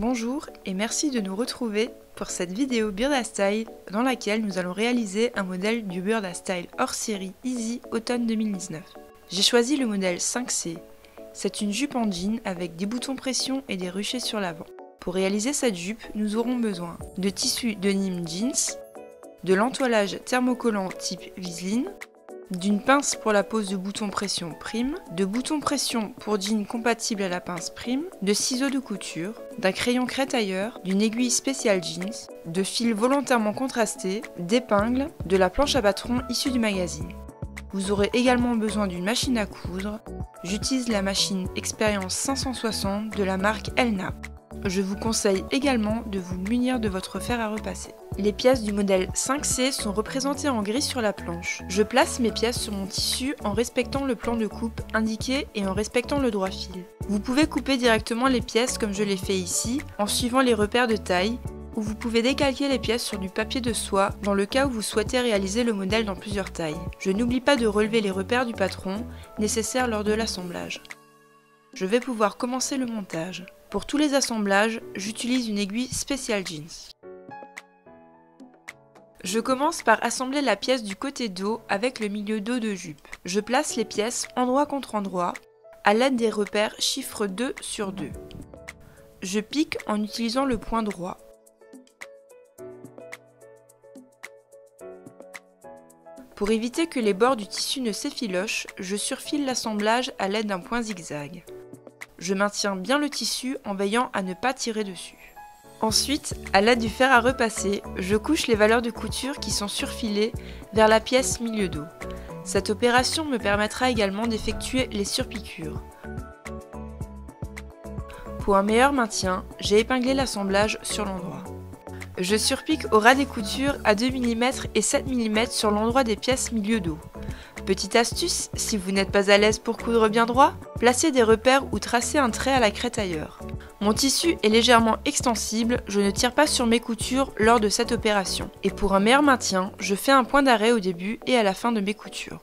Bonjour et merci de nous retrouver pour cette vidéo Burda Style dans laquelle nous allons réaliser un modèle du Burda Style hors série Easy automne 2019. J'ai choisi le modèle 5C. C'est une jupe en jean avec des boutons pression et des ruchers sur l'avant. Pour réaliser cette jupe, nous aurons besoin de tissu de Nîmes jeans, de l'entoilage thermocollant type Viseline, d'une pince pour la pose de bouton pression prime, de boutons pression pour jean compatible à la pince prime, de ciseaux de couture, d'un crayon crétailleur, d'une aiguille spéciale jeans, de fils volontairement contrastés, d'épingles, de la planche à patron issue du magazine. Vous aurez également besoin d'une machine à coudre. J'utilise la machine Expérience 560 de la marque Elna. Je vous conseille également de vous munir de votre fer à repasser. Les pièces du modèle 5C sont représentées en gris sur la planche. Je place mes pièces sur mon tissu en respectant le plan de coupe indiqué et en respectant le droit fil. Vous pouvez couper directement les pièces comme je l'ai fait ici, en suivant les repères de taille, ou vous pouvez décalquer les pièces sur du papier de soie dans le cas où vous souhaitez réaliser le modèle dans plusieurs tailles. Je n'oublie pas de relever les repères du patron nécessaires lors de l'assemblage. Je vais pouvoir commencer le montage. Pour tous les assemblages, j'utilise une aiguille spéciale jeans. Je commence par assembler la pièce du côté dos avec le milieu dos de jupe. Je place les pièces endroit contre endroit à l'aide des repères chiffre 2 sur 2. Je pique en utilisant le point droit. Pour éviter que les bords du tissu ne s'effilochent, je surfile l'assemblage à l'aide d'un point zigzag. Je maintiens bien le tissu en veillant à ne pas tirer dessus. Ensuite, à l'aide du fer à repasser, je couche les valeurs de couture qui sont surfilées vers la pièce milieu dos. Cette opération me permettra également d'effectuer les surpiqûres. Pour un meilleur maintien, j'ai épinglé l'assemblage sur l'endroit. Je surpique au ras des coutures à 2 mm et 7 mm sur l'endroit des pièces milieu dos. Petite astuce, si vous n'êtes pas à l'aise pour coudre bien droit, placez des repères ou tracez un trait à la crétailleur. Mon tissu est légèrement extensible, je ne tire pas sur mes coutures lors de cette opération. Et pour un meilleur maintien, je fais un point d'arrêt au début et à la fin de mes coutures.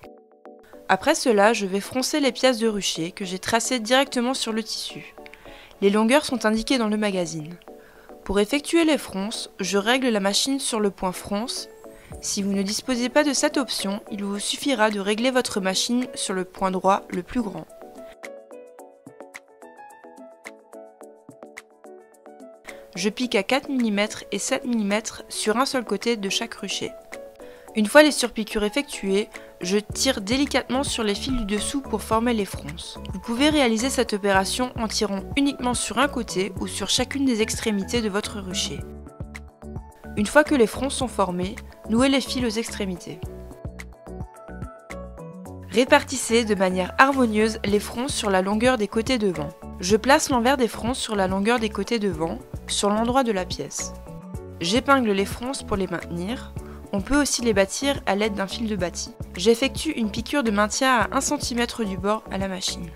Après cela, je vais froncer les pièces de rucher que j'ai tracées directement sur le tissu. Les longueurs sont indiquées dans le magazine. Pour effectuer les fronces, je règle la machine sur le point fronce si vous ne disposez pas de cette option, il vous suffira de régler votre machine sur le point droit le plus grand. Je pique à 4 mm et 7 mm sur un seul côté de chaque rucher. Une fois les surpiqûres effectuées, je tire délicatement sur les fils du dessous pour former les fronces. Vous pouvez réaliser cette opération en tirant uniquement sur un côté ou sur chacune des extrémités de votre rucher. Une fois que les fronces sont formés, nouez les fils aux extrémités. Répartissez de manière harmonieuse les fronces sur la longueur des côtés devant. Je place l'envers des fronces sur la longueur des côtés devant, sur l'endroit de la pièce. J'épingle les fronces pour les maintenir. On peut aussi les bâtir à l'aide d'un fil de bâti. J'effectue une piqûre de maintien à 1 cm du bord à la machine.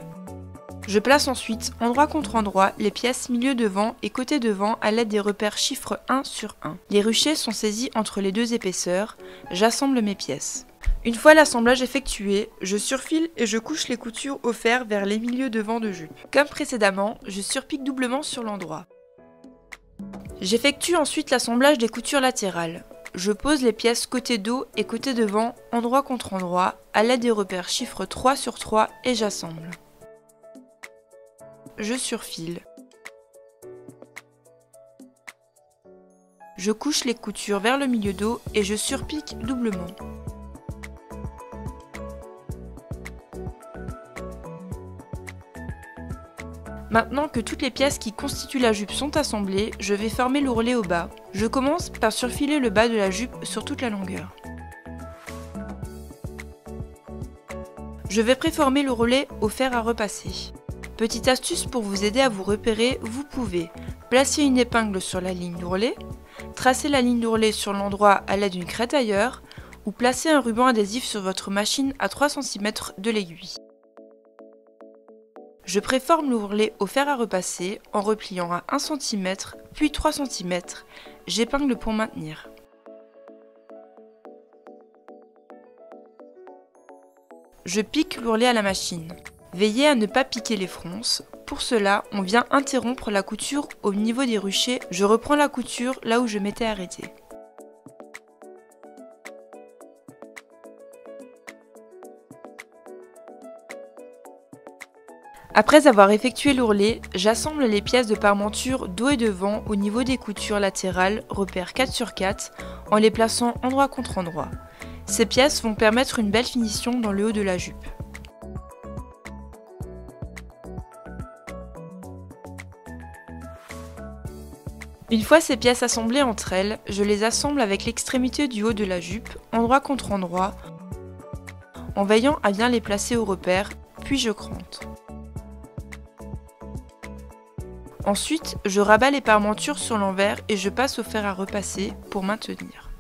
Je place ensuite endroit contre endroit les pièces milieu devant et côté devant à l'aide des repères chiffres 1 sur 1. Les ruchers sont saisis entre les deux épaisseurs, j'assemble mes pièces. Une fois l'assemblage effectué, je surfile et je couche les coutures fer vers les milieux devant de jupe. Comme précédemment, je surpique doublement sur l'endroit. J'effectue ensuite l'assemblage des coutures latérales. Je pose les pièces côté dos et côté devant, endroit contre endroit, à l'aide des repères chiffres 3 sur 3 et j'assemble je surfile. Je couche les coutures vers le milieu dos et je surpique doublement. Maintenant que toutes les pièces qui constituent la jupe sont assemblées, je vais former l'ourlet au bas. Je commence par surfiler le bas de la jupe sur toute la longueur. Je vais préformer le relais au fer à repasser. Petite astuce pour vous aider à vous repérer, vous pouvez placer une épingle sur la ligne d'ourlet, tracer la ligne d'ourlet sur l'endroit à l'aide d'une crétailleur ou placer un ruban adhésif sur votre machine à 3 cm de l'aiguille. Je préforme l'ourlet au fer à repasser en repliant à 1 cm puis 3 cm. J'épingle pour maintenir. Je pique l'ourlet à la machine. Veillez à ne pas piquer les fronces. Pour cela, on vient interrompre la couture au niveau des ruchers. Je reprends la couture là où je m'étais arrêtée. Après avoir effectué l'ourlet, j'assemble les pièces de parmenture dos et devant au niveau des coutures latérales, repère 4 sur 4, en les plaçant endroit contre endroit. Ces pièces vont permettre une belle finition dans le haut de la jupe. Une fois ces pièces assemblées entre elles, je les assemble avec l'extrémité du haut de la jupe, endroit contre endroit, en veillant à bien les placer au repère, puis je crante. Ensuite, je rabats les parmentures sur l'envers et je passe au fer à repasser pour maintenir.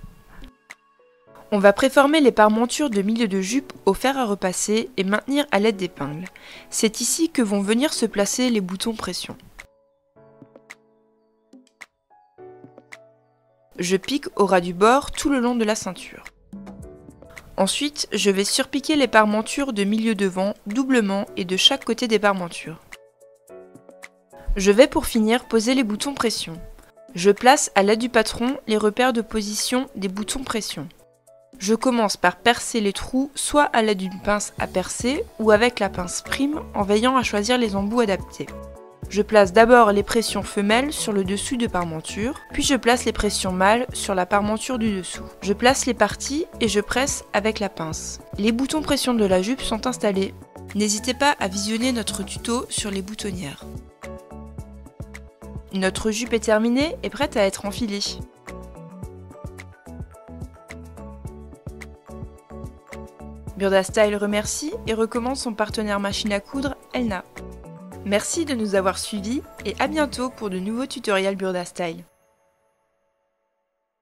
On va préformer les parmentures de milieu de jupe au fer à repasser et maintenir à l'aide d'épingles. C'est ici que vont venir se placer les boutons pression. Je pique au ras du bord tout le long de la ceinture. Ensuite, je vais surpiquer les parmentures de milieu devant doublement et de chaque côté des parmentures. Je vais pour finir poser les boutons pression. Je place à l'aide du patron les repères de position des boutons pression. Je commence par percer les trous soit à l'aide d'une pince à percer ou avec la pince prime en veillant à choisir les embouts adaptés. Je place d'abord les pressions femelles sur le dessus de parmenture, puis je place les pressions mâles sur la parmenture du dessous. Je place les parties et je presse avec la pince. Les boutons pression de la jupe sont installés. N'hésitez pas à visionner notre tuto sur les boutonnières. Notre jupe est terminée et prête à être enfilée. Burda Style remercie et recommande son partenaire machine à coudre, Elna. Merci de nous avoir suivis et à bientôt pour de nouveaux tutoriels Burda Style.